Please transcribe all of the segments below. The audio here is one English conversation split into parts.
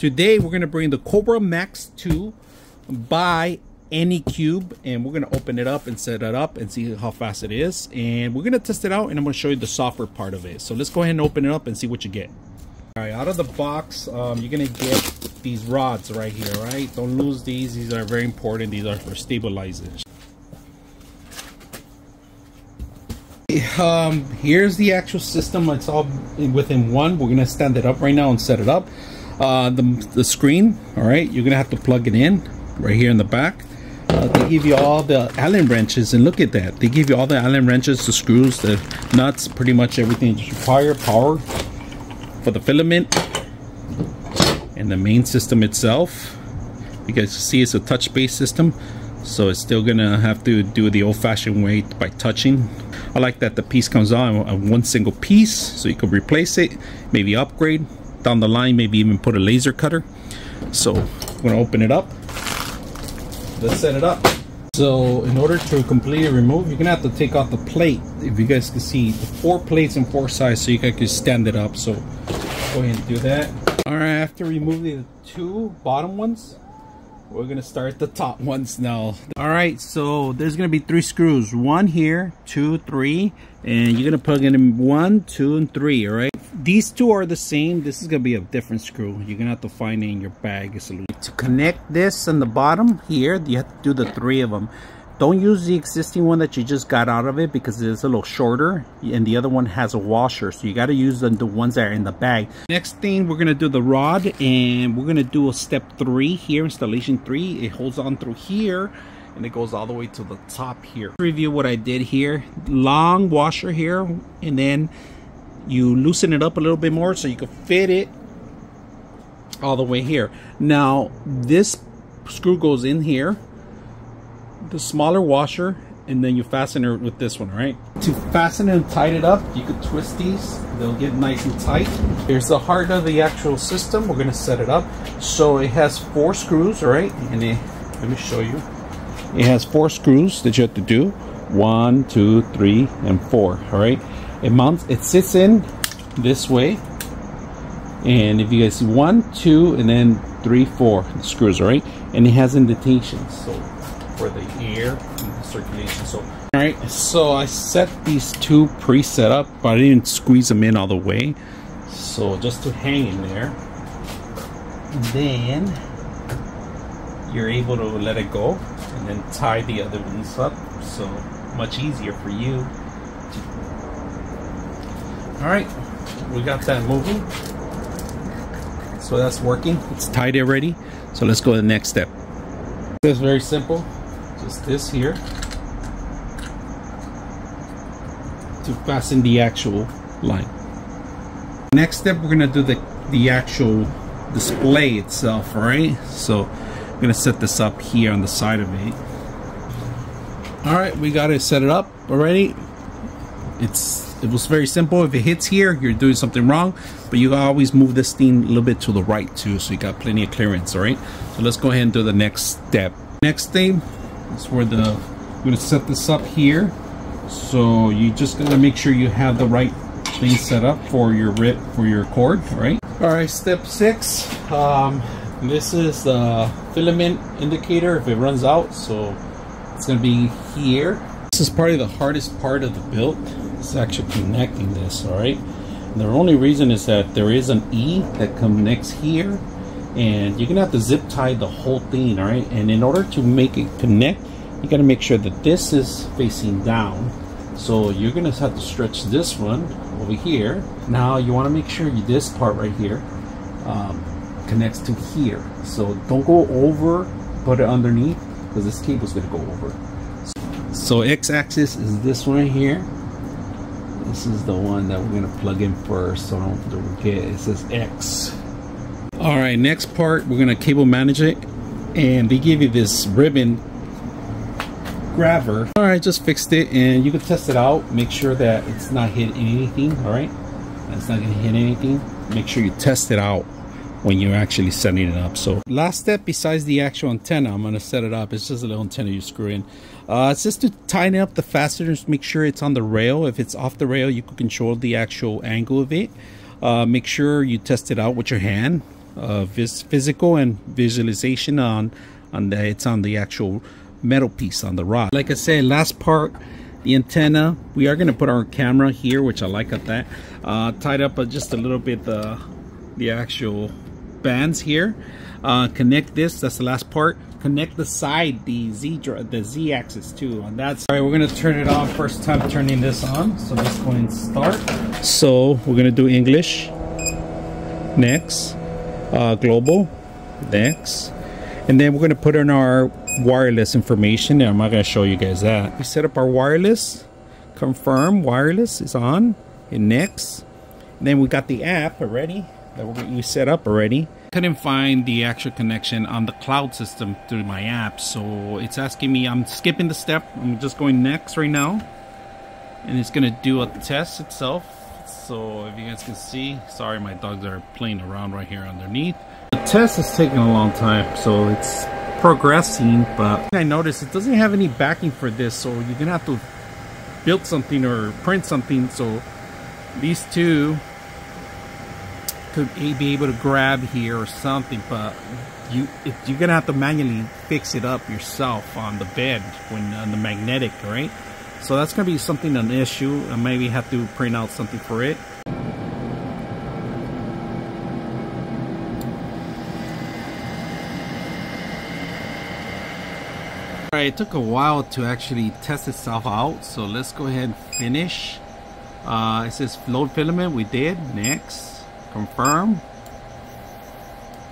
Today we're going to bring the Kobra Max 2 by Anycube and we're going to open it up and set it up and see how fast it is. And we're going to test it out and I'm going to show you the software part of it. So let's go ahead and open it up and see what you get. All right, out of the box, um, you're going to get these rods right here, right? Don't lose these. These are very important. These are for stabilizers. Um, here's the actual system. It's all within one. We're going to stand it up right now and set it up uh, the, the screen all right you're gonna have to plug it in right here in the back. Uh, they give you all the allen wrenches and look at that. They give you all the allen wrenches the screws the nuts pretty much everything you require power for the filament and the main system itself. You guys see it's a touch based system so it's still gonna have to do the old-fashioned way by touching. I like that the piece comes on one single piece so you could replace it maybe upgrade down the line maybe even put a laser cutter. So I'm gonna open it up. Let's set it up. So in order to completely remove you're gonna have to take off the plate if you guys can see. The four plates and four sides so you guys can stand it up. So go ahead and do that. All right after removing the two bottom ones we're gonna start the top ones now all right so there's gonna be three screws. One here two three and you're gonna plug in one two and three all right? These two are the same. This is gonna be a different screw. You're gonna have to find it in your bag. To connect this on the bottom here you have to do the three of them don't use the existing one that you just got out of it because it's a little shorter and the other one has a washer. So you got to use the, the ones that are in the bag. Next thing, we're going to do the rod and we're going to do a step three here, installation three. It holds on through here and it goes all the way to the top here. Review what I did here. Long washer here and then you loosen it up a little bit more so you can fit it all the way here. Now this screw goes in here the smaller washer and then you fasten it with this one, right? To fasten and tighten it up, you could twist these. They'll get nice and tight. Here's the heart of the actual system. We're gonna set it up. So it has four screws, right? And it, let me show you. It has four screws that you have to do. One, two, three, and four, all right? It mounts, it sits in this way. And if you guys see one, two, and then three, four screws, all right? And it has indentations, so for the air and the circulation. So, all right, so I set these two pre-set up, but I didn't squeeze them in all the way. So just to hang in there. And then you're able to let it go and then tie the other ones up. So much easier for you. All right, we got that moving. So that's working. It's tied already. So let's go to the next step. It's very simple just this here to fasten the actual line. Next step, we're gonna do the, the actual display itself, right? So I'm gonna set this up here on the side of it. All right, we got it set it up already. It's it was very simple. If it hits here, you're doing something wrong, but you always move this thing a little bit to the right too, so you got plenty of clearance, all right? So let's go ahead and do the next step. Next thing, that's where the I'm to set this up here. So you just got to make sure you have the right thing set up for your rip, for your cord, right? All right, step six. Um, this is the filament indicator if it runs out. So it's to be here. This is probably the hardest part of the build. It's actually connecting this, all right? And the only reason is that there is an E that connects here and you're gonna have to zip tie the whole thing all right? And in order to make it connect you got to make sure that this is facing down. So you're gonna have to stretch this one over here. Now you want to make sure you, this part right here um, connects to here. So don't go over put it underneath because this cable's gonna go over. So x-axis is this one right here. This is the one that we're gonna plug in first so don't forget it says X all right next part we're gonna cable manage it and they give you this ribbon grabber. All right just fixed it and you can test it out. Make sure that it's not hitting anything all right? It's not gonna hit anything. Make sure you test it out when you're actually setting it up. So last step besides the actual antenna i'm to set it up. It's just a little antenna you screw in. Uh, it's just to tighten up the fasteners make sure it's on the rail. If it's off the rail you can control the actual angle of it. Uh, make sure you test it out with your hand uh, physical and visualization on on the it's on the actual metal piece on the rod. Like I said, last part, the antenna. We are gonna put our camera here, which I like at that. Uh, tied up just a little bit the the actual bands here. Uh, connect this. That's the last part. Connect the side, the Z the Z axis too. And that's all right. We're gonna turn it on. First time turning this on. So let's go and start. So we're gonna do English. Next, uh, global. Next, and then we're gonna put in our wireless information. I'm not gonna show you guys that. We set up our wireless. Confirm wireless is on. And next, and then we got the app already that we set up already couldn't find the actual connection on the cloud system through my app so it's asking me I'm skipping the step I'm just going next right now and it's gonna do a test itself so if you guys can see sorry my dogs are playing around right here underneath the test is taking a long time so it's progressing but I noticed it doesn't have any backing for this so you're gonna have to build something or print something so these two could be able to grab here or something, but you you're gonna have to manually fix it up yourself on the bed when on the magnetic, right? So that's gonna be something an issue. I maybe have to print out something for it. Alright, it took a while to actually test itself out, so let's go ahead and finish. Uh, it says float filament, we did. Next confirm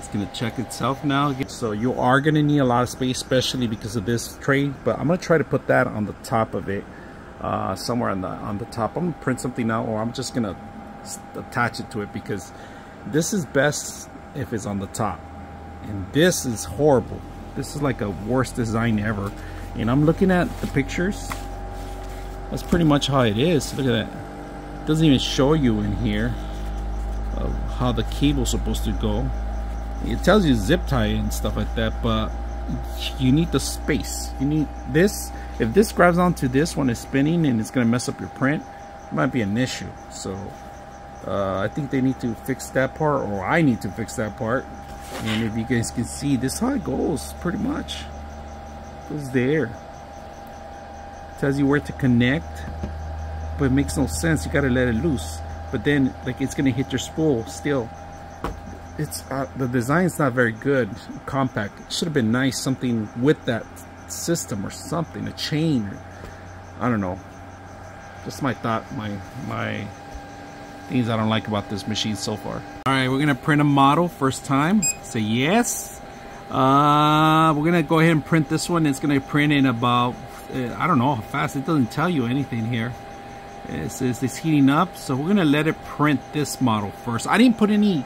it's gonna check itself now. So you are gonna need a lot of space especially because of this tray but I'm gonna try to put that on the top of it uh, somewhere on the on the top. I'm gonna print something out or I'm just gonna attach it to it because this is best if it's on the top. And this is horrible. This is like a worst design ever. And I'm looking at the pictures. That's pretty much how it is. Look at that. It doesn't even show you in here of how the cable's supposed to go. It tells you zip tie and stuff like that, but you need the space. You need this. If this grabs onto this when it's spinning and it's going to mess up your print, it might be an issue. So uh, I think they need to fix that part, or I need to fix that part. And if you guys can see, this how it goes, pretty much. Goes there. Tells you where to connect, but it makes no sense. You got to let it loose but then like it's gonna hit your spool still it's uh, the design's not very good. Compact. It should have been nice something with that system or something a chain I don't know. Just my thought my my things I don't like about this machine so far. All right we're gonna print a model first time. Say yes. Uh, we're gonna go ahead and print this one. It's gonna print in about uh, I don't know how fast. It doesn't tell you anything here. It says it's heating up, so we're gonna let it print this model first. I didn't put any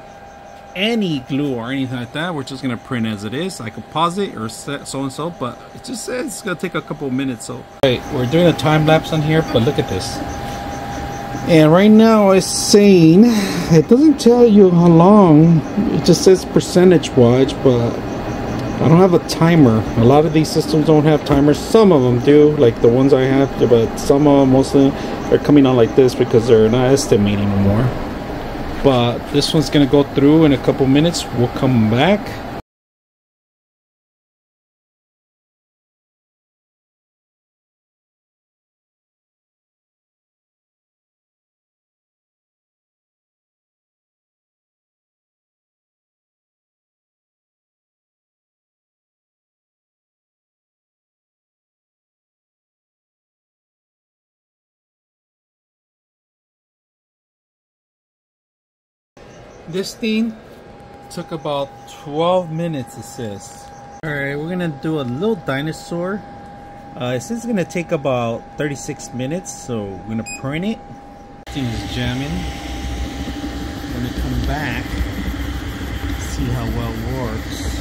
any glue or anything like that. We're just gonna print as it is. I could pause it or set so and so, but it just says it's gonna take a couple minutes. So, we're doing a time lapse on here, but look at this. And right now it's saying it doesn't tell you how long. It just says percentage wise, but I don't have a timer. A lot of these systems don't have timers. Some of them do, like the ones I have, but some of them, mostly are coming on like this because they're not estimating anymore. But this one's gonna go through in a couple minutes. We'll come back This thing took about 12 minutes, it says. Alright, we're gonna do a little dinosaur. Uh, it's gonna take about 36 minutes, so we're gonna print it. Thing is jamming. We're gonna come back, see how well it works.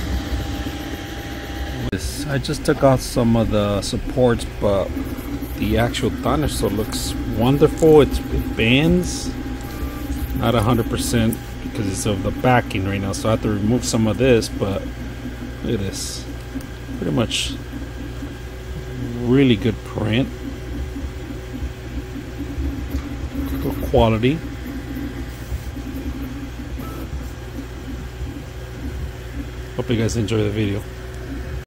This, I just took out some of the supports, but the actual dinosaur looks wonderful. It's, it bends, not 100% because it's of the backing right now so I have to remove some of this but look at this. Pretty much really good print. Good quality. Hope you guys enjoy the video.